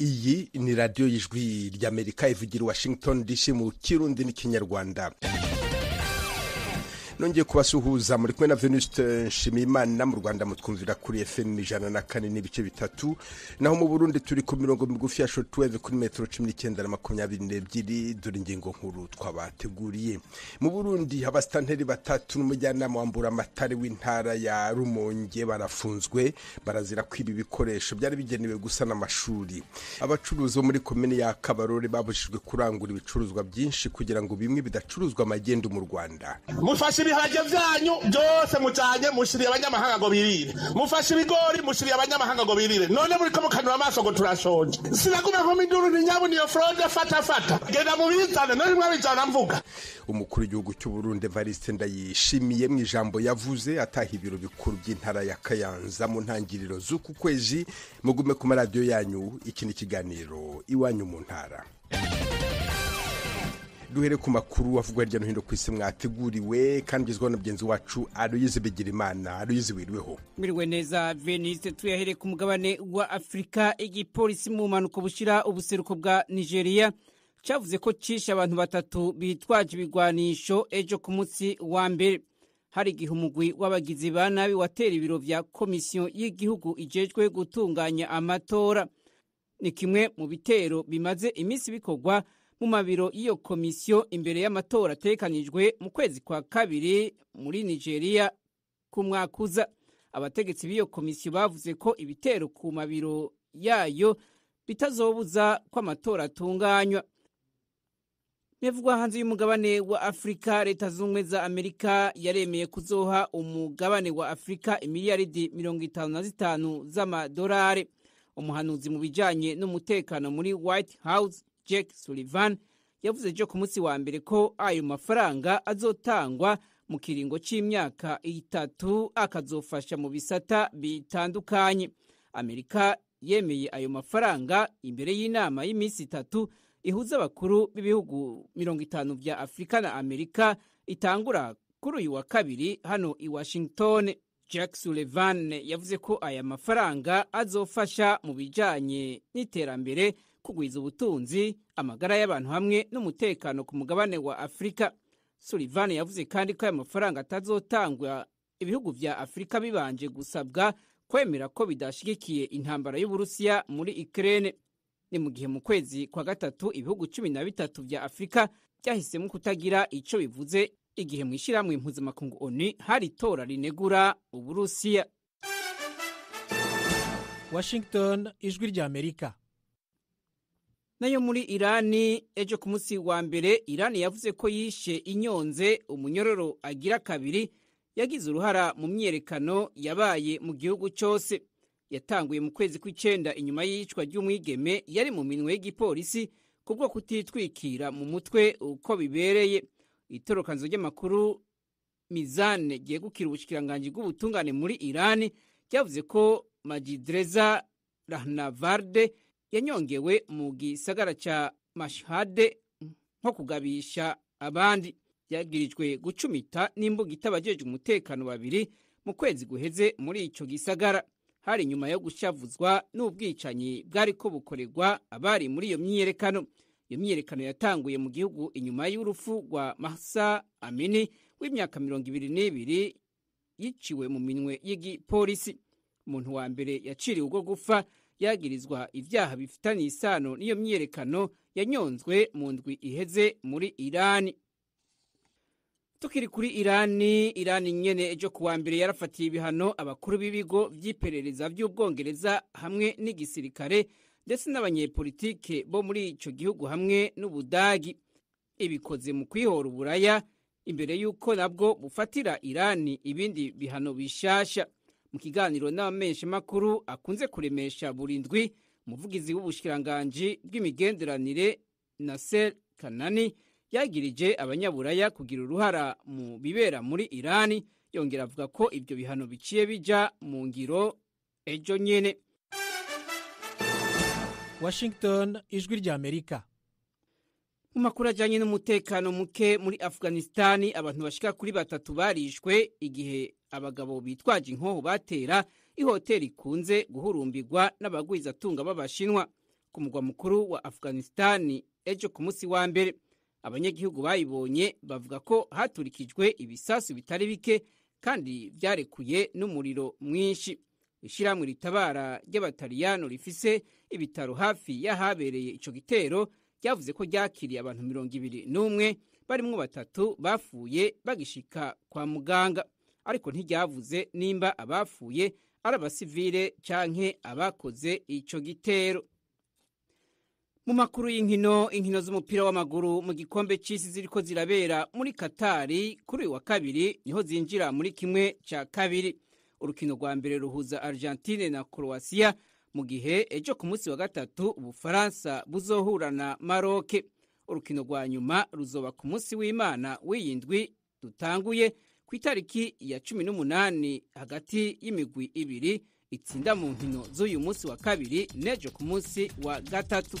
iyi ni radiyo y'ijwi ry'amerika ivugira washington dc mu kirundi n'ikinyarwanda. Nongeye kubasuhuza muri kumwe na venuste nshimiyimana mu rwanda mutwumvira kuri fm ijana na kane n'ibice bitatu. Naho mu burundi turi ku mirongo migufi ya shotweve kuri metero cumi n'icyenda na makumyabiri n'ebyiri dore ingingo nkuru twabateguriye. Mu burundi abasitanteri batatu n'umujyanama wambura amatari w'intara ya rumonge barafunzwe barazira kwiba ibikoresho byari bigenewe gusana amashuri. Abacuruzi bo muri komini ya kabarore babujijwe kurangura ibicuruzwa byinshi kugira ngo bimwe bidacuruzwa amagendu mu rwanda. Mufashe ibiharage byanyu byose mujanye mushiriye abanyamahanga ngo birire. Mufashe ibigori mushiriye abanyamahanga ngo birire. None muriko mukanura amaso ngo turashonje. Sinagume nko minduru ni nyabu niyo frode fata fata. Genda mubizane none mwabijana mvuga. Umukuru w'igihugu cy'u Burundi Evariste Ndayishimiye mu ijambo yavuze ataha ibiro bikuru by'intara ya Kayanza mu ntangiriro z'uku kwezi mugume ku maradiyo yanyu. Iki ni ikiganiro iwanyu mu ntara. Duhere ku makuru avugwa hirya no hino ku isi mwateguriwe kandi ugezweho na mugenzi wacu aruyize bigirimana aruyize wiriweho. Mwiriwe neza veniste tuyahere ku mugabane wa afurika igipolisi mu mpanuka bushyira ubuseruko bwa nigeria. Cyavuze ko cishe abantu batatu bitwaje ibigwanisho ejo ku munsi wa mbere. Hari igihe umugwi w'abagizi ba nabi watera ibiro vya komisiyo y'igihugu ijejwe gutunganya amatora. Ni kimwe mu bitero bimaze iminsi bikorwa mu mabiro y'iyo komisiyo imbere y'amatora atekanijwe mu kwezi kwa kabiri muri nigeria ku mwaka uza abategetsi b'iyo komisiyo bavuze ko ibitero ku mabiro yayo bitazobuza ko amatora atunganywa. Bivugwa hanze y'umugabane wa afurika leta z'ubumwe za amerika yaremeye kuzoha umugabane wa afurika imiliyaridi mirongo itanu na zitanu z'amadolari. Umuhanuzi mu bijyanye n'umutekano muri white house Jack Sullivan yavuze ejo ku munsi wa mbere ko ayo mafaranga azotangwa mu kiringo cy'imyaka itatu akazofasha mu bisata bitandukanye. Amerika yemeye ayo mafaranga imbere y'inama y'iminsi itatu ihuza abakuru b'ibihugu mirongo itanu bya afurika na amerika itangura kuri uyu wa kabiri hano i washington. Jack Sullivan yavuze ko aya mafaranga azofasha mu bijyanye n'iterambere kugwiza ubutunzi amagara y'abantu hamwe n'umutekano ku mugabane wa afurika sullivan yavuze kandi ko aya mafaranga atazotangwa ibihugu vya afurika bibanje gusabwa kwemera ko bidashyigikiye intambara y'uburusiya muri ukraine. Ni mu gihe mu kwezi kwa gatatu ibihugu cumi na bitatu vya afurika byahisemo kutagira ico bivuze. Igihe mu ishyirahamwe mpuzamakungu onu hari itora rinegura uburusiya. Washington ijwi rya amerika. Na yo muri irani ejo ku munsi wa mbere irani yavuze ko yishe inyonze umunyororo agira kabiri yagize uruhara mu myiyerekano yabaye mu gihugu cyose. Yatanguye mu kwezi kw'icyenda inyuma y'iyicwa ry'umwigeme yari mu minwe y'igipolisi kubwo kutitwikira mu mutwe uko bibereye. Itorokanzo ry'amakuru mizane ryegukira ubushyikiranganji bw'ubutungane muri irani ryavuze ko majidreza rahnavarde yanyongewe mu gisagara cya mashhade nko kugabisha abandi. Yagirijwe gucumita n'imbuga itabajejwe umutekano babiri mu kwezi guheze muri ico gisagara. Hari nyuma yo gushavuzwa n'ubwicanyi bwari ko bukorerwa abari muri iyo myiyerekano. Iyo myiyerekano yatanguye mu gihugu inyuma y'urupfu rwa mahsa amini w'imyaka mirongo ibiri n'ibiri yiciwe mu minwe y'igipolisi. Umuntu wa mbere yaciriwe ubwo gupfa yagirizwa ibyaha bifitanye isano n'iyo myiyerekano yanyonzwe mu ndwi iheze muri irani tukiri kuri irani irani nyene ejo kuwa mbere yarafatiye ibihano abakuru b'ibigo vy'iperereza vy'ubwongereza hamwe n'igisirikare ndetse n'abanyepolitike bo muri ico gihugu hamwe n'ubudagi. Ibikoze mu kwihora uburaya imbere y'uko nabwo bufatira irani ibindi bihano bishasha. Mu kiganiro n'abamenyeshamakuru akunze kuremesha buri ndwi umuvugizi w'ubushikiranganji bw'imigenderanire Nasser Kanani yagirije abanyaburaya kugira uruhara mu bibera muri Irani yongera avuga ko ibyo bihano biciye bija mu ngiro ejo nyene. Washington ijwi rya amerika. Mu makuru ajyanye n'umutekano muke muri afghanistani abantu bashika kuri batatu barishwe igihe abagabo bitwaje inkoho batera ihoteli ikunze guhurumbirwa n'abagwizatunga b'abashinwa. Ku mugwa mukuru wa afghanistani ejo ku munsi wa mbere abanyagihugu bayibonye bavuga ko haturikijwe ibisasu bitari bike kandi byarekuye n'umuriro mwinshi. Ishyirahamwe ritabara ry'abataliyano rifise ibitaro hafi y'ahabereye icyo gitero ryavuze ko ryakiriye abantu mirongo ibiri n'umwe barimo batatu bapfuye bagishika kwa muganga. Ariko ntiryavuze nimba abapfuye ari abasivile canke abakoze ico gitero. Mu makuru y'inkino inkino z'umupira w'amaguru mu gikombe c'isi ziriko zirabera muri katari kuri uyu wa kabiri ni ho zinjira muri kimwe ca kabiri. Urukino rwa mbere ruhuza argentine na croatia mu gihe ejo ku munsi wa gatatu ubufaransa buzohura na maroke urukino rwa nyuma ruzoba ku munsi w'imana w'iyindwi dutanguye ku itariki ya cumi n'umunani hagati y'imigwi ibiri itsinda mu nkino z'uyu munsi wa kabiri n'ejo ku munsi wa gatatu.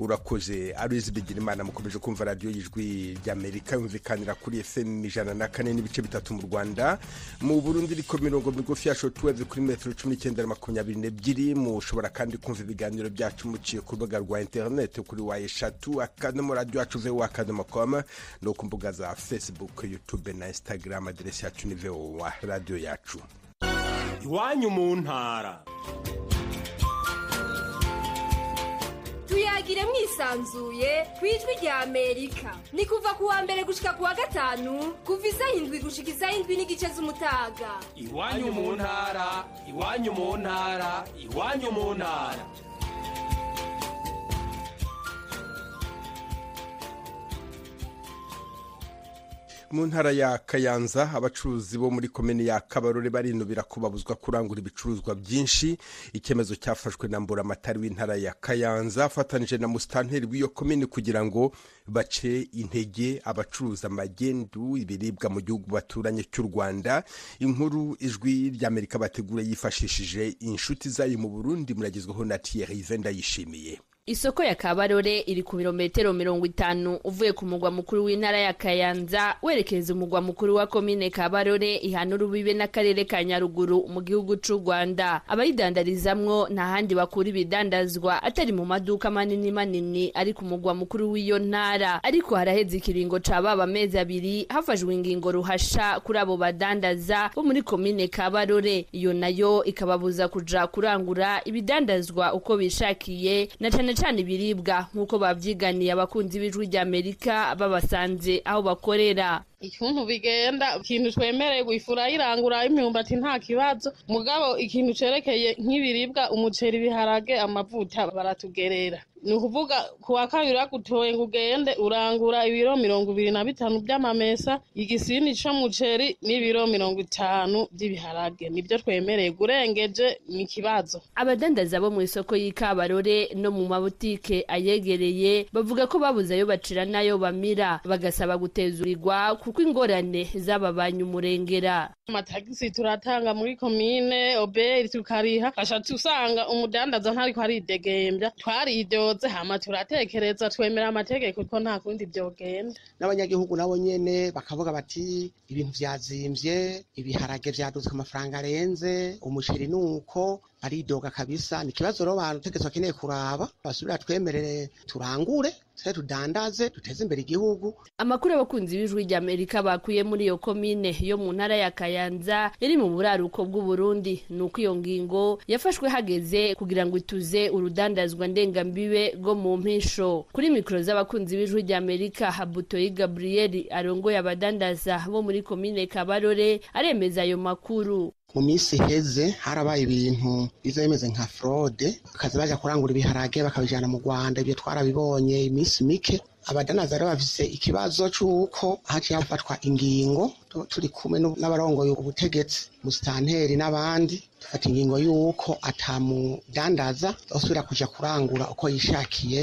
Urakoze. Aruzi bigira imana mukomeje kumva radiyo y'ijwi ry'amerika yumvikanira kuri fm ijana na kane n'ibice bitatu mu rwanda. Mu burundi iriko mirongo migufi ya shotuweve kuri metero cumi n'icyenda na makumyabiri n'ebyiri. Mushobora kandi kumva ibiganiro byacu muciye ku rubuga rwa interineti kuri wa eshatu akadomo radiyo yacu vewo akadomo komu no ku mbuga za facebook youtube na instagram aderesi yacu ni vewo radiyo yacu. Iwanyu mu ntara. Tuyagire mwisanzuye ku ijwi rya amerika. Ni kuva ku wa mbere gushika ku wa gatanu kuva isaha indwi gushika isaha indwi n'igice z'umutaga. Iwanyu mu ntara iwanyu mu ntara iwanyu mu ntara. Mu ntara ya kayanza abacuruzi bo muri komini ya kabarore barinubira ko babuzwa kurangura ibicuruzwa byinshi. Icyemezo cyafashwe na mburamatari w'intara ya kayanza afatanije na musitanteri w'iyo komini kugira ngo bace intege abacuruza amagendu ibiribwa mu gihugu baturanye cy'u rwanda. Inkuru ijwi ry'amerika bategura yifashishije inshuti zayo mu burundi. Muragezweho na thierry ndayishimiye isoko ya kabarore iri ku birometero mirongo itanu uvuye ku mugwa mukuru w'intara ya kayanza werekeza umugwa mukuru wa komine kabarore ihana urubibe n'akarere ka nyaruguru mu gihugu c'u rwanda. Abayidandarizamwo nta handi bakura ibidandazwa atari mu maduka manini manini ari ku mugwa mukuru w'iyo ntara. Ariko haraheze ikiringo ca baba amezi abiri hafashwe ingingo ruhasha kuri abo badandaza bo muri komine kabarore. Iyo na yo ikababuza kuja kurangura ibidandazwa uko bishakiye na cane cane ibiribwa nk'uko babyiganiye abakunzi b'ijwi ry'amerika babasanze aho bakorera. Ikintu bigenda ikintu twemereye gufura irangura imyumbati nta kibazo. Mugabo ikintu cerekeye nk'ibiribwa umuceri ibiharage amavuta baratugerera. Ni ukuvuga ku wa kabiri bagutoye ngo ugende urangura ibiro mirongo ibiri na bitanu by'amamesa igisini c'umuceri n'ibiro mirongo itanu by'ibiharage. Nibyo twemereye gurengeje ni ikibazo abadandaza bo mu isoko y'ikabarore no mu mabutike ayegereye bavuga ko babuze ayo bacira n'ayo bamira. Bagasaba gutezurirwa kuko ingorane zababanye umurengera amatagisi turatanga muri komine oberi tukariha. Gashatse usanga umudandaza ntariko aridegembya. Twaridoze hama turatekereza twemera amategeko ko nta kundi vyogenda n'abanyagihugu nabo nyene bakavuga bati ibintu vyazimvye ibiharage vyaduze ku mafaranga arenze umuceri nuko baridoga kabisa. Ni ikibazo rero bantu tegeko bakeneye kuraba basubira twemerere turangure tse tudandaze duteze imbere igihugu. Amakuru abakunzi b'ijwi ry'amerika bakuye muri iyo komine yo mu ntara ya kayanza iri mu buraruko bw'uburundi. Ni uko iyo ngingo yafashwe hageze kugira ngo ituze urudandazwa ndengambibe rwo mu mpisho kuri mikoro z'abakunzi b'ijwi ry'amerika habutoyi gabriel arongoye abadandaza bo muri komine kabarore aremeza ayo makuru. Mu minsi iheze harabaye ibintu biza bimeze nka fraude bakaza baja kurangura ibiharage bakabijana mu rwanda ibyo twarabibonye iminsi mike. Abadanaza rero bafise ikibazo c'uko haciye hafatwa ingingo turi kumwe n'abarongoye ubutegetsi musitanteri n'abandi dufata ingingo y'uko atamudandaza asubira kuja kurangura uko yishakiye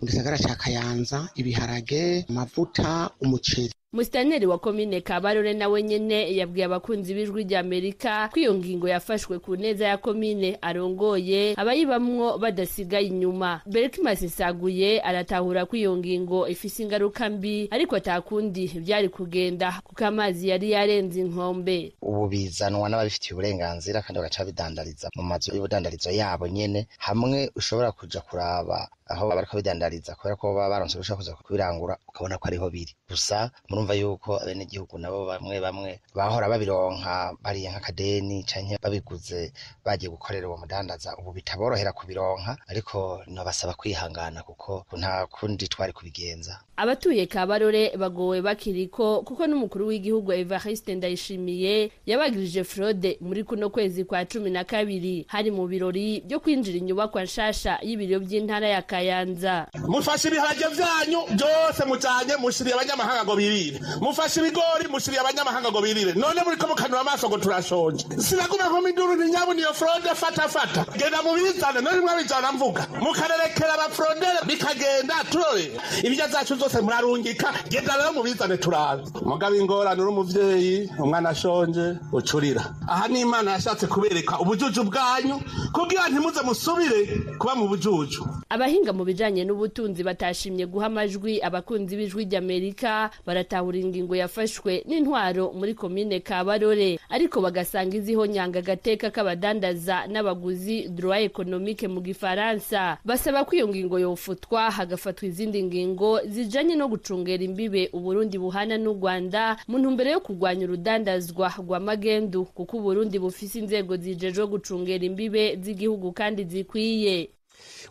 mu gisagara ca kayanza ibiharage amavuta umuceri. Musitanteri wa komine Kabarore nawe nyene yabwiye abakunzi b'ijwi rya Amerika ko iyo ngingo yafashwe ku neza ya komine arongoye abayibamwo badasigaye inyuma. Berkimas Nsaguye aratahura ko iyo ngingo ifise ingaruka mbi ariko atakundi vyari kugenda kuko amazi yari yarenze inkombe. ubu bizanwa n'ababifitiye uburenganzira kandi bagaca bidandariza mu mazu y'ubudandarizo yabo nyene hamwe ushobora kuja kuraba aho bariko bidandariza kubera ko baba baronse urushaka kuza kubirangura ukabona ko ariho biri. Gusa murumva yuko abenegihugu nabo bamwe bamwe bahora babironka bariye nk'akadeni canke babiguze bagiye gukorera uwo mudandaza. Ubu bitaborohera kubironka ariko nobasaba kwihangana kuko nta kundi twari kubigenza. Abatuye Kabarore bagowe bakiriko kuko n'umukuru w'igihugu Evariste Ndayishimiye yabagirije fraude muri kuno kwezi kwa cumi na kabiri. Hari mu birori byo kwinjira inyubakwa nshasha y'ibiro by'intara ya Kayanza. mufashe ibiharage vyanyu byose mujanye mushiriye abanyamahanga ngo birire. Mufashe ibigori mushiriye abanyamahanga ngo birire. None muriko mukanura amaso ngo turashonje. Sinaguma nko minduru ni nyabu niyo fraude fata fata. Genda mubizane none mwabijana mvuga. Mukarerekera abafrondere bikagenda turore ibirya zacu zose murarungika genda rero mubizane turabe. Mugabo ingorane uri umuvyeyi umwana ashonje ucurira. Aha ni imana yashatse kubereka ubujuju bwanyu kugira ntimuze musubire kuba mu bujuju. Abahinga mu bijanye n'ubutunzi batashimye guha amajwi abakunzi b'ijwi ry'Amerika baratahura ingingo yafashwe n'intwaro muri komine Kabarore. Ariko bagasanga iziho nyanga agateka k'abadandaza n'abaguzi droit économique mu gifaransa. Basaba ko iyo ngingo yofutwa hagafatwa izindi ngingo zijanye no gucungera imbibe Uburundi buhana n'u Rwanda mu ntumbero yo kurwanya urudandazwa rwa magendu. Kuko Uburundi bufise inzego zijejwe gucungera imbibe z'igihugu kandi zikwiye.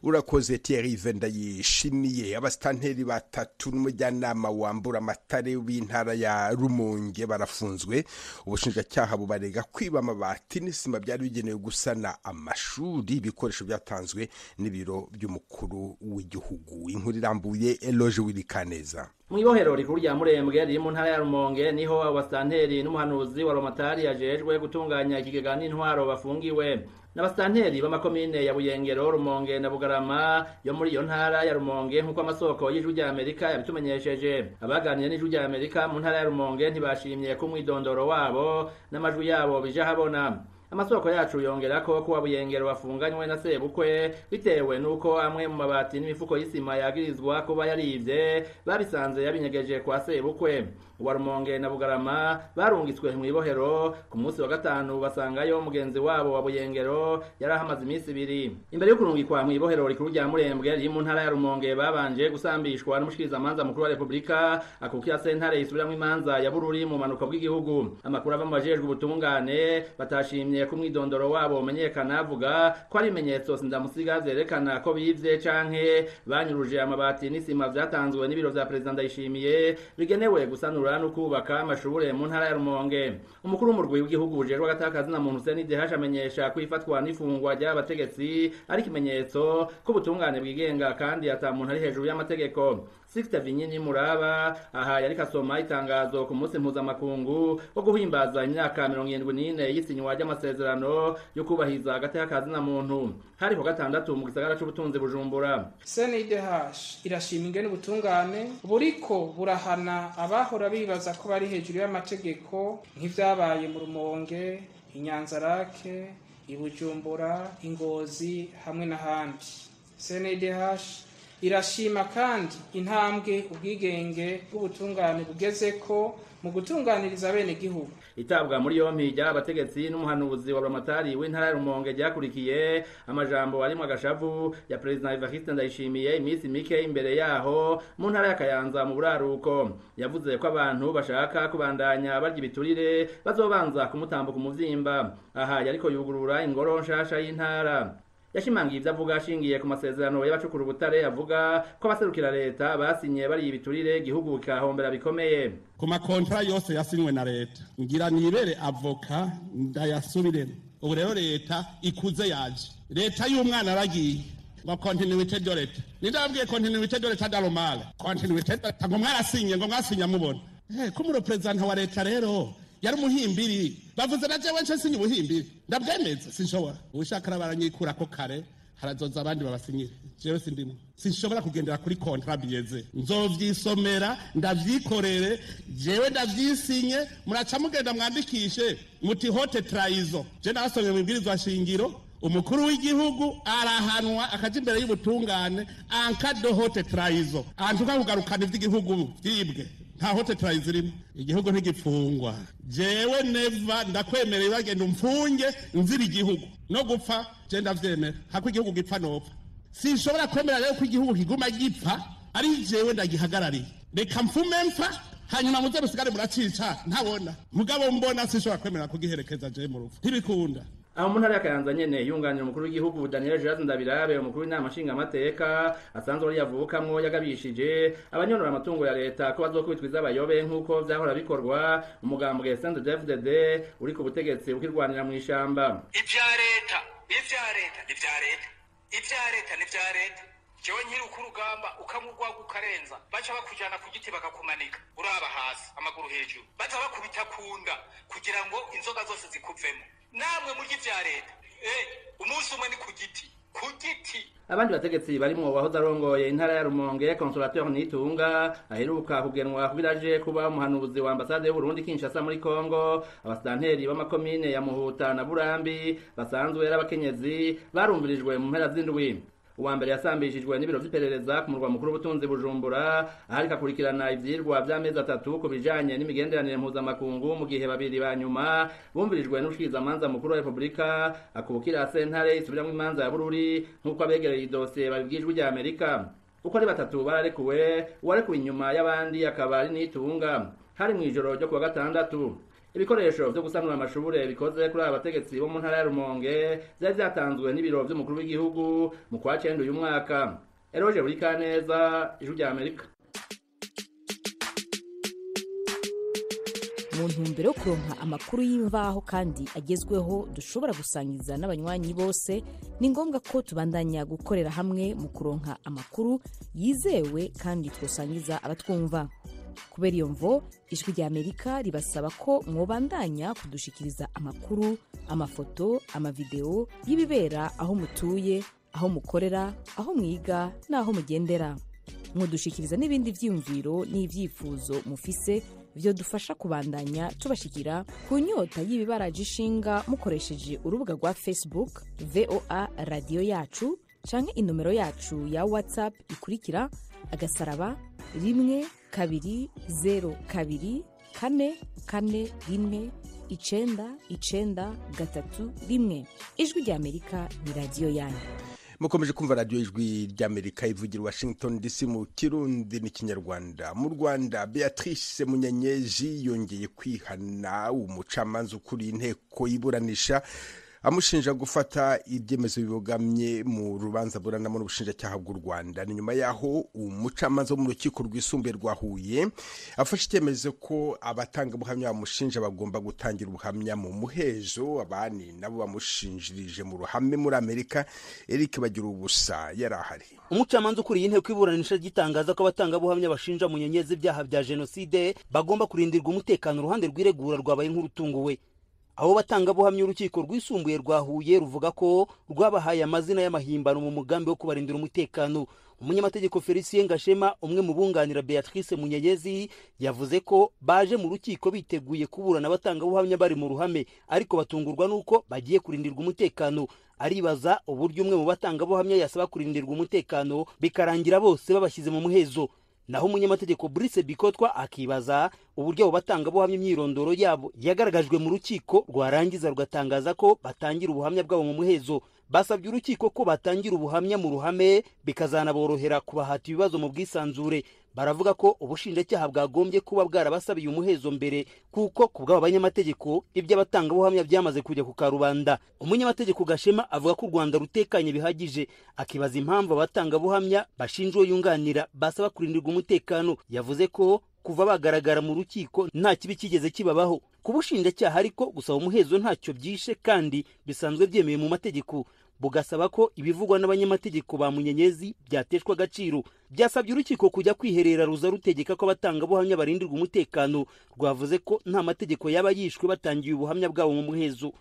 Urakoze Thierry ndayishimiye abasitanteri batatu n'umujyanama wambura amatare w'intara ya rumunge barafunzwe. Ubushinjacyaha bubarega kwiba amabati n'isima byari bigenewe gusana amashuri ibikoresho byatanzwe n'ibiro by'umukuru w'igihugu. Inkuru irambuye eloge wirikaneza mu ibohero rikuru rya murembwe riri mu ntara ya rumonge ni ho abasitanteri n'umuhanuzi wa romatari yajejwe gutunganya ikigega n'intwaro bafungiwe. N'abasitanteri b'amakomine ya buyengero rumonge na bugarama yo muri iyo ntara ya rumonge nk'uko amasoko y'ijwi rya amerika yabitumenyesheje abaganiriye n'ijwi rya amerika mu ntara ya rumonge ntibashimye ko umwidondoro wabo n'amajwi yabo bija habona amasoko yacu yongera ko kuwa buyengero bafunganywe na sebukwe bitewe nuko amwe mu mabati n'imifuko y'isima yagirizwa kuba yarivye babisanze yabinyegeje kwa sebukwe. Uwa rumonge na bugarama barungitswe mu ibohero ku munsi wa gatanu basangayo mugenzi wabo wa buyengero yari ahamaze iminsi ibiri. Imbere yo kurungikwa mu ibohero rikuru rya murembwe riri mu ntara ya rumonge babanje gusambishwa n'umushikirizamanza mukuru wa repubulika akukira sentare isubiramwo imanza ya bururi mu manuko bw'igihugu. Amakuru ava mu bajejwe ubutungane batashimye ko umwidondoro wabo umenyekana avuga ko ari ibimenyetso sindamusiga vyerekana ko bivye canke banyuruje amabati n'isima vyatanzwe n'ibiro vya perezida ndayishimiye bigenewe gusanura no kubaka amashure mu ntara ya rumonge. Umukuru w'umurwi w'igihugu bujejwe agatakazi na muntu seni dehash amenyesha ko ifatwa n'ifungwa ry'abategetsi ari ikimenyetso ko ubutungane bwigenga kandi ata muntu ari hejuru y'amategeko. Sixte Vinyini Muraba aha yariko asoma itangazo ku munsi mpuzamakungu wo guhimbaza imyaka mirongo irindwi n'ine y'isinywa ry'amasezerano yo kubahiriza agateka kazina muntu. Hari ku gatandatu mu gisagara c'ubutunzi Bujumbura. CNDH irashima ingene ubutungane buriko burahana abahora bibaza ko bari hejuru y'amategeko nk'ivyabaye mu Rumonge Inyanzarake Ibujumbura Ingozi hamwe n'ahandi. CNDH irashima kandi intambwe ubwigenge bw'ubutungane bugeze ko mu gutunganiriza bene gihugu itabwa muri yompi ry'abategetsi n'umuhanuzi wa Ramatari w'intara ya Rumonge ryakurikiye amajambo arimwo agashavu ya President Evariste Ndayishimiye iminsi mike imbere yaho mu ntara ya Kayanza mu buraruko. Yavuze ko abantu bashaka kubandanya barya ibiturire bazobanza kumutambuka umuvyimba aha yariko yugurura ingoro nshasha y'intara. Yashimangiye ivyo avuga ashingiye ku masezerano y'abacukura ubutare avuga ko abaserukira leta basinye bari ibiturire igihugu kikahombera bikomeye. Ku makontara yose yasinywe na leta. Ngira nibere avoka ndayasubiremo ubu rero leta ikuze yaje. Leta y'umwana aragiye. Ngo kontinuité de leta. Nindababwiye kontinuité de leta daromale kontinuité ngo mwarasinye ngo mwasinye mubona. Eh, ko umureperezanta wa leta rero. Yari umuhimbiri bavuze na jewe nce sinye ubuhimbiri ndabwemeza sinshobora. Ubushaka arabaranyikura ko kare harazoza abandi babasinyire. Jewe sindimwe sinshobora kugendera kuri kontra biyeze nzovyisomera ndavyikorere jewe ndavyisinye muraca mugenda mwandikishe. Muti hote trayizo je nabasomye mu ibwirizwa shingiro umukuru w'igihugu arahanwa akaja imbere y'ubutungane ankado hote trayizo antuka kugarukana ivy'igihugu vyibwe. Nta hote trayizo irimo igihugu ntigipfungwa jewe neva ndakwemereye bagenda umfunge nzira igihugu. No gupfa je ndavyemera. Hako igihugu gipfa nopfa. Sinshobora kwemera rero ko igihugu kiguma gipfa ari jewe ndagihagarariye. Reka mfume mpfa hanyuma muze musigare muracica ntabona. Mugabo mbona sinshobora kwemera kugiherekeza je mu rupfu. Ntibikunda. Aho mu ntara ya Kayanza nyene yunganira umukuru w'igihugu Daniel Jazz Ndabirabe umukuru w'inama nshingamateka asanzwe ari yavukamwo yagabishije abanyonora amatungo ya leta ko bazokubitwa iz'abayobe nk'uko vyahora bikorwa. Umugambwe CNDD-FDD uri ku butegetsi ukirwanira mu ishamba. Ivya leta ivya leta ni vya leta. Ivya leta ni vya leta. Jewe nkiri uko urugamba ukamugwaga ukarenza baca bakujana ku giti bakakumanika. Uraba hasi amaguru hejuru. Baza bakubita kunda kugira ngo inzoga zose zikuvemo. Namwe murya ivya leta. Eh umunsi umwe ni ku giti. Ku giti. Abandi bategetsi barimwo wahoze arongoye intara ya Rumonge Consolateur Nitunga aheruka kugenwa kubiraje kuba umuhanuzi wa ambasade y'u Burundi Kinshasa muri Kongo abasitanteri b'amakomine ya Muhuta na Burambi basanzwe ari abakenyezi barumvirijwe mu mpera z'indwi. Uwa mbere yasambishijwe n'ibiro vy'iperereza ku murwa mukuru w'ubutunzi bujumbura ahariko akurikirana ivyirwa vy'amezi atatu ku bijanye n'imigenderanire mpuzamakungu mu gihe babiri ba nyuma bumvirijwe n'ushikirizamanza mukuru wa repubulika akubukira sentare isubiramwo imanza ya bururi nk'uko abegereye idosiye babibwijwe rya amerika. Uko ari batatu bararekuwe uwarekuwe inyuma y'abandi akaba ari nitunga. Hari mw'ijoro ryo kuwa gatandatu. Ibikoresho vyo gusanura amashure bikoze kuri aba bategetsi bo mu ntara ya Rumonge vyari vyatanzwe n'ibiro vy'umukuru w'igihugu mu kwa cenda uyu mwaka. Eroje Burikaneza ijwi rya Amerika. Mu ntumbero yo kuronka amakuru y'imvaho kandi agezweho dushobora gusangiza n'abanywanyi bose ni ngombwa ko tubandanya gukorera hamwe mu kuronka amakuru yizewe kandi twosangiza abatwumva. Kubera iyo mvo ijwi rya amerika ribasaba ko mwobandanya kudushikiriza amakuru amafoto amavideo y'ibibera aho mutuye aho mukorera aho mwiga n'aho mugendera. Mudushikiriza n'ibindi vyiyumviro n'ivyifuzo mufise vyo dufasha kubandanya tubashikira ku nyota y'ibibaraje ishinga mukoresheje urubuga rwa facebook voa radiyo yacu canke inomero yacu ya whatsapp ikurikira agasaraba rimwe kabiri zero kabiri kane kane rimwe icenda icenda gatatu rimwe. Ijwi rya amerika ni radiyo yanyu mukomeje kumva radiyo ijwi ry'amerika ivugira washington dc mu kirundi n'ikinyarwanda mu rwanda beatrice munyanyeji yongeye kwihana umucamanza ukuriye inteko y'iburanisha. Amushinja gufata ibyemezo bibogamye mu rubanza buranamo n'ubushinjacyaha bw'u rwanda. Ni nyuma y'aho umucamanza wo mu rukiko rwisumbuye rwa huye afashe icyemezo ko abatangabuhamya bamushinja bagomba gutangira ubuhamya mu muhezo abandi nabo bamushinjirije mu ruhame muri amerika. Eric bagira ubusa yari ahari. Umucamanza ukuriye inteko iburanisha gitangaza ko abatangabuhamya bashinja munyenyezi ibyaha bya jenoside bagomba kurindirwa umutekano uruhande rw'iregura rwabaye nk'urutunguwe. Abo batangabuhamya urukiko rwisumbuye rwa huye ruvuga ko rwabahaye amazina y'amahimbano mu mugambi wo kubarindira umutekano. Umunyamategeko felicien gashema umwe mu bunganira beatrice munyenyezi yavuze ko baje mu rukiko biteguye kuburana abatangabuhamya bari mu ruhame ariko batungurwa n'uko bagiye kurindirwa umutekano. Aribaza uburyo umwe mu batangabuhamya yasaba kurindirwa umutekano bikarangira bose babashyize mu muhezo. Naho umunyamategeko Brice Bikotwa akibaza uburyo abo batangabuhamya imyirondoro yabo yagaragajwe mu rukiko rwarangiza rugatangaza ko batangira ubuhamya bwabo mu muhezo. Basabye urukiko ko batangira ubuhamya mu ruhame bikazanaborohera kubahata ibibazo mu bwisanzure. Baravuga ko ubushinjacyaha bwagombye kuba bwarabasabiye umuhezo mbere kuko ku bw'aba banyamategeko iby'abatangabuhamya byamaze kujya ku karubanda. Umunyamategeko gashema avuga ko u rwanda rutekanye bihagije akibaza impamvu abatangabuhamya bashinja uwo yunganira basaba kurindirwa umutekano. Yavuze ko kuva bagaragara mu rukiko nta kibi kigeze kibabaho. Ku bushinjacyaha ariko gusaba umuhezo ntacyo byishe kandi bisanzwe byemewe mu mategeko. Bugasaba ko ibivugwa n'abanyamategeko ba munyenyezi byateshwa agaciro. Byasabye urukiko kujya kwiherera ruza rutegeka ko abatangabuhamya barindirwa umutekano. Rwavuze ko nta mategeko yaba yishwe batangiye ubuhamya bwabo mu muhezo.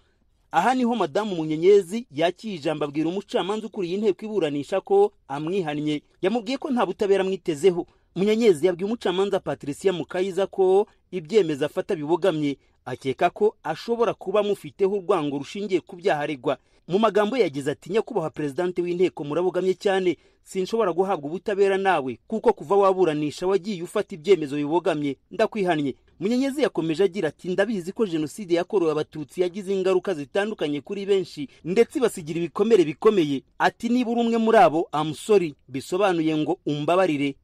Aha ni ho madamu munyenyezi yakiye ijambo abwira umucamanza ukuriye inteko iburanisha ko amwihannye yamubwiye ko nta butabera amwitezeho munyenyezi yabwiye umucamanza patricia mukayiza ko ibyemezo afata bibogamye. Akeka ko ashobora kuba amufiteho urwango rushingiye ku byaha aregwa. Mu magambo ye yagize ati nyakubahwa perezidante w'inteko murabogamye cyane. Sinshobora guhabwa ubutabera nawe kuko kuva waburanisha wagiye ufata ibyemezo bibogamye ndakwihannye. Munyenyezi yakomeje agira ati ndabizi ko jenoside yakorewe abatutsi yagize ingaruka zitandukanye kuri benshi ndetse ibasigira ibikomere bikomeye. Ati niba uri umwe muri abo amusori bisobanuye ngo umbabarire.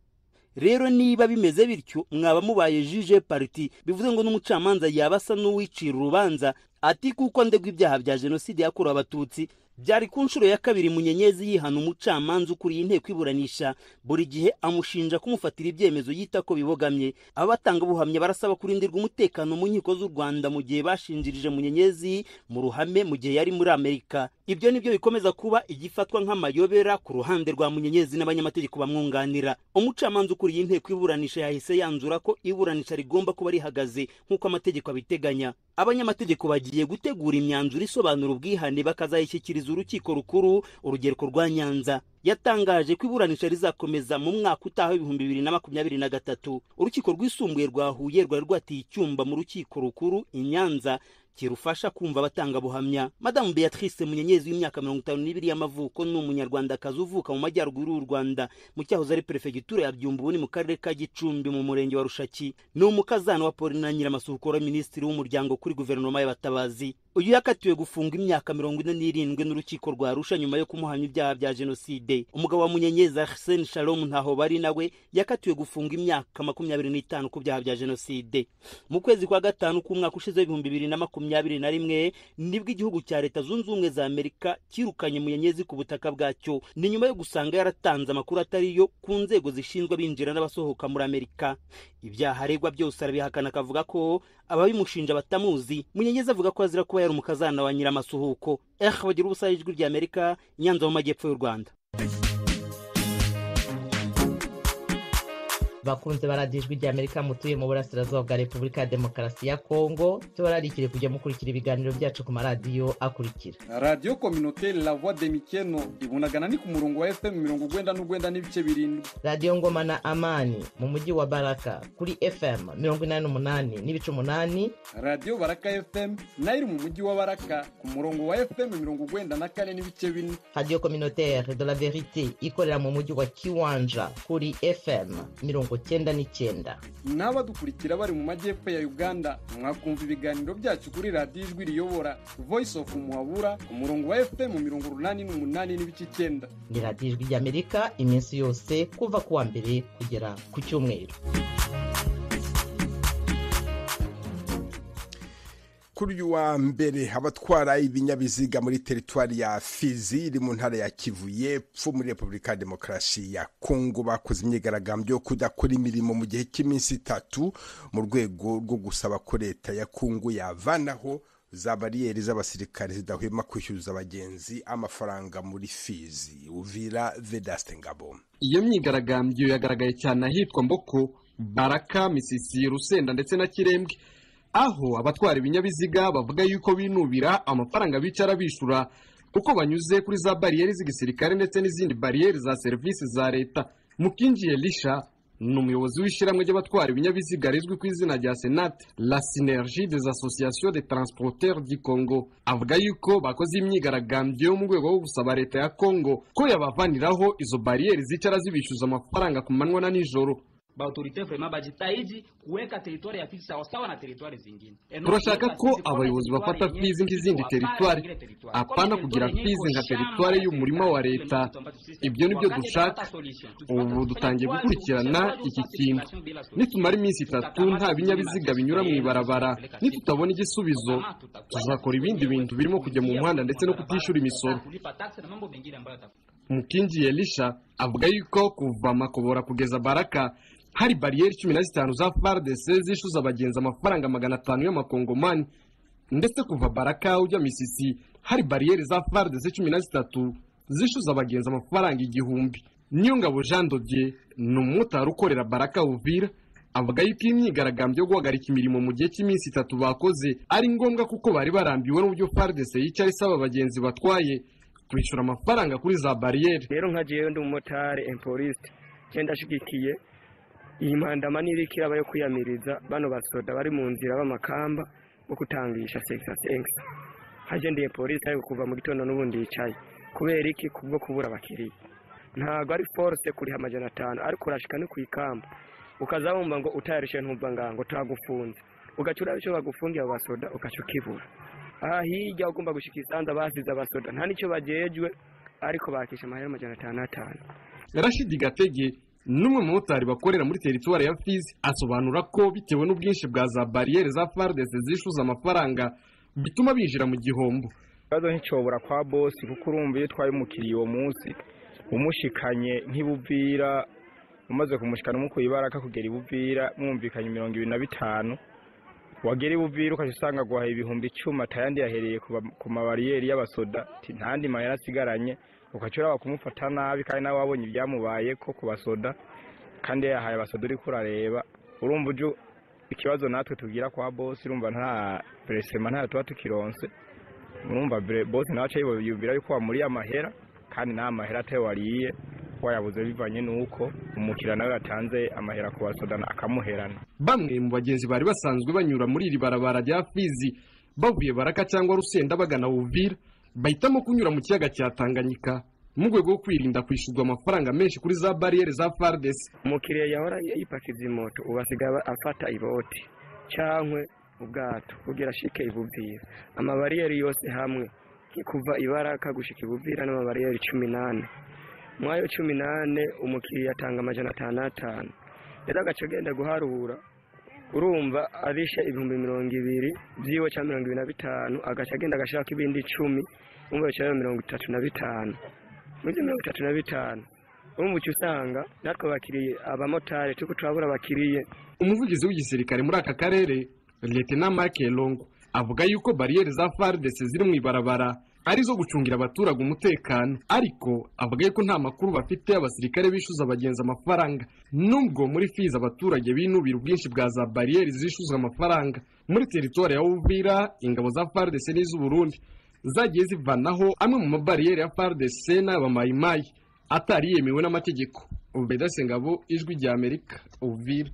Rero niba bimeze bityo mwaba mubaye jije pariti bivuze ngo n'umucamanza yaba asa n'uwicira urubanza ati kuko ndegwa ibyaha bya jenoside yakorewe abatutsi byari ku nshuro ya kabiri munyenyezi yihana umucamanza ukuriye inteko iburanisha. Buri gihe amushinja kumufatira ibyemezo yita ko bibogamye. Abatangabuhamya barasaba kurindirwa umutekano mu nkiko z'u rwanda mu gihe bashinjirije munyenyezi mu ruhame mu gihe yari muri amerika. Ibyo ni byo bikomeza kuba igifatwa nk'amayobera ku ruhande rwa munyenyezi n'abanyamategeko bamwunganira. Umucamanza ukuriye inteko iburanisha yahise yanzura ko iburanisha rigomba kuba rihagaze nk'uko amategeko abiteganya. Abanyamategeko bagiye gutegura imyanzuro isobanura ubwihane bakazayishyikiriza urukiko rukuru urugereko rwa nyanza. Yatangaje ko iburanisha rizakomeza mu mwaka utaha w'ibihumbi bibiri na makumyabiri na gatatu. Urukiko rwisumbuye rwa huye rwari rwatiye icyumba mu rukiko rukuru i nyanza kirufasha kumva abatangabuhamya madamu beatrice munyenyezi w'imyaka mirongo itanu n'ibiri y'amavuko ni umunyarwandakazi uvuka mu majyaruguru y'u rwanda. Mu cyahoze ari perefegitura ya byumba ubu ni mu karere ka gicumbi mu murenge wa rushaki. Ni umukazana wa paulina nyiramasuhukura minisitiri w'umuryango kuri guverinoma y'abatabazi. Uyu yakatiwe gufunga imyaka mirongo ine n'irindwi n'urukiko rwa arusha nyuma yo kumuhamya ibyaha bya jenoside. Umugabo wa munyenyezi arsene shalom ntaho bari nawe yakatiwe gufunga imyaka makumyabiri n'itanu ku byaha bya jenoside. Mu kwezi kwa gatanu k'umwaka ushize w'ibihumbi bibiri na makumyabiri na rimwe ni bwo igihugu cya leta zunze ubumwe za amerika cyirukanye munyenyezi ku butaka bwacyo. Ni nyuma yo gusanga yaratanze amakuru atari yo ku nzego zishinzwe abinjira n'abasohoka muri amerika. Ibyaha aregwa byose arabihakana akavuga ko ababimushinja batamuzi. Munyenyezi avuga ko azira kuba yari umukazana wa nyiramasuhuko. Eh bagira ubusa ijwi rya amerika nyanza mu majyepfo y'u rwanda. Bakunze baradijwe rya amerika mutuye mu burasirazuba bwa repubulika ya demokarasi ya kongo tubararikire kujya mukurikira ibiganiro byacu ku maradiyo akurikira. Radiyo kominoteri la voix de mikeno ibunagana ni ku murongo wa fm mirongo ugwenda n'ugwenda n'ibice birindwi. Radiyo ngoma na amani mu mujyi wa baraka kuri fm mirongo inani n'umunani n'ibice umunani. Radiyo baraka fm nayo iri mu mujyi wa baraka ku murongo wa fm mirongo ugwenda na kane n'ibice bine. Radiyo kominoteri de la verite ikorera mu mujyi wa kiwanja kuri fm mirongo cyenda n'icyenda. N'abadukurikira bari mu majyepfo ya uganda mwakumva ibiganiro byacu kuri radiyo ijwi riyobora voice of muhabura ku murongo wa fm mirongo urunani n'umunani n'ibice icyenda. Ni radiyo ijwi ry'amerika iminsi yose kuva ku wa mbere kugera ku cyumweru. Kuri uyu wa mbere abatwara ibinyabiziga muri teritwari ya fizi iri mu ntara ya kivu y'epfo muri repubulika ya demokarasi ya kongo bakoze imyigaragambyo yo kudakora imirimo mu gihe cy'iminsi itatu mu rwego rwo gusaba ko leta ya kongo yavanaho za bariyeri z'abasirikare zidahwema kwishyuza abagenzi amafaranga muri fizi. Uvira vedaste ngabo. Iyo myigaragambyo yagaragaye cyane ahitwa mboko baraka misisi rusenda ndetse na kirembwe. Aho abatwara ibinyabiziga bavuga yuko binubira amafaranga bicara bishyura uko banyuze kuri za bariyeri z'igisirikare ndetse n'izindi bariyeri za serivisi za leta. Mukinjiye lisha ni umuyobozi w'ishyirahamwe ry'abatwara ibinyabiziga rizwi ku izina rya senate la synergie des associations de transporteurs du congo. Avuga yuko bakoze imyigaragambyo yo mu rwego rwo gusaba leta ya congo ko yabavaniraho izo bariyeri zicara zibishyuza amafaranga ku manywa na nijoro. Baautorite vraiment bajitahidi kuweka teritwari ya Fizi sawasawa na teritwari zingine. turashaka ko abayobozi bafata fizi nk'izindi teritwari apana kugira fizi nka teritwari y'umurima wa leta ibyo ni byo dushaka ubu dutangiye gukurikirana iki kintu. nitumara iminsi itatu nta binyabiziga binyura mu ibarabara. nitutabona igisubizo. Tuzakora ibindi bintu birimo kujya mu muhanda ndetse no kutishyura imisoro. mukingi elisha avuga yuko kuva makobora kugeza baraka hari bariyeri cumi na zitanu za fardc zishyuza abagenzi amafaranga magana atanu y'amakongomani ndetse kuva baraka ujya misisi hari bariyeri za fardc cumi na zitatu zishyuza abagenzi amafaranga igihumbi. Niyo ngabo jean dodier ni umumotari ukorera baraka uvira avuga yuko iyi myigaragambyo yo guhagarika imirimo mu gihe cy'iminsi itatu bakoze ari ngombwa kuko bari barambiwe n'uburyo FARDC yicara isaba abagenzi batwaye kwishyura amafaranga kuri za bariyeri rero nka jewe ndi umumotari empoliste je ndashigikiye iyi mpandama n'iriko iraba yo kwiyamiriza bano basoda bari mu nzira b'amakamba bo kutangisha sekisa sekisa haje ndiye polisi ariko kuva mu gitondo n'ubundi yicaye kubera iki? Kubwo kubura abakiriya. Ntabwo ari force kuriha amajana atanu. Ariko urashika no ku ikamba. Ukaza wumva ngo utayarishe ntumva ngango turagufunze ugaca uraba icyo bagufungiye abo basoda ugaca ukibura. Aha hirya ugomba gushika isanza basize abasoda. Nta n'icyo bajejwe ariko bakisha amahera amajana atanu atanu. Rashidi gatege n'umwe mu bamotari bakorera muri teritwari ya fizi asobanura ko bitewe n'ubwinshi bwa za bariyeri za FARDC zishyuza amafaranga bituma binjira mu gihombo. Ikibazo nticyobora kwa bosi kuko urumva iyo utwaye umukiriya uwo munsi umushikanye nk'ibuvira umaze kumushikana umukuye ibaraka kugera ibuvira mwumvikanye mirongo ibiri na bitanu wagera ibuvira ukajya usanga aguhaye ibihumbi icumi atayandi yahereye ku ba- ku mabariyeri y'abasoda ntandi mahera asigaranye ugaca uraba kumufata nabi kandi nawe wabonye ibyamubaye ko ku basoda kandi yahaye abasoda uri kurareba urumva uje ikibazo natwe tugira kwa bosi urumva nta peresema ntayo tuba tukironse. Urumva bosi nawe aca yiyumvira yuko wamuriye amahera kandi nta mahera atayo wariye wayabuze bivanye n'uko umukiriya nawe yatanze amahera ku basoda akamuherana. Bamwe mu bagenzi bari basanzwe banyura muri iri barabara rya fizi bavuye baraka cyangwa rusenda bagana uvira. Bahitamo kunyura mu kiyaga cya tanganyika mu rwego rwo kwirinda kwishyurwa amafaranga menshi kuri za bariyeri za FARDC umukiriya yahora yipakiza imoto ubu asigaye afata iboti cyangwa ubwato kugira ashike ibuvira. Amabariyeri yose hamwe kuva ibaraka gushika ibuvira n'amabariyeri cumi n'ane. Mwayo cumi n'ane umukiriya atanga amajana atanu rero agace agenda guharura urumva arishe ibihumbi mirongo ibiri byiwe cyangwa mirongo ibiri na bitanu agace agenda agashaka ibindi icumi umva bicaye mirongo itatu na bitanu. Muri mirongo itatu na bitanu urumva uca usanga natwe abakiriye abamotari turiko turabura abakiriye umuvugizi w'igisirikare muri aka karere Lieutenant Mark Longo avuga yuko bariyeri za FARDC ziri mu ibarabara. Ari zo gucungira abaturage umutekano. Ariko avuga yuko nta makuru bafite abasirikare bishyuza abagenzi amafaranga. Nubwo muri fizi abaturage binubira ubwinshi bwa za bariyeri zishyuzwa amafaranga. Muri teritwari ya Uvira ingabo za FARDC n'iz'u Burundi zagiye zivanaho amwe mu mabariyeri ya FARDC n'abamayimayi atari yemewe n'amategeko. Ubeda Sengabo ijwi rya Amerika Uvira.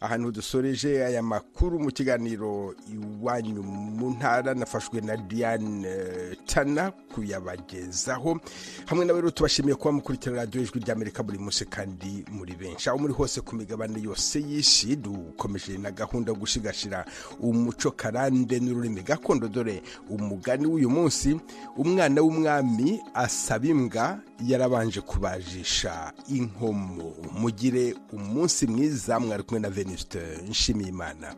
Ahantu dusoreje aya makuru mu kiganiro iwanyu mu ntara nafashwe na diane eh, tana kuyabagezaho. Hamwe nawe rero tubashimiye kuba mukurikira radiyo ijwi ry'amerika buri munsi kandi muri benshi. Aho muri hose ku migabane yose y'isi dukomeje na gahunda yo gushigashira umuco karande n'ururimi gakondo. Dore umugani w'uyu munsi umwana w'umwami asaba imbwa yarabanje kubajisha inkomo. Mugire umunsi mwiza mwari kumwe na venuste nshimiyimana.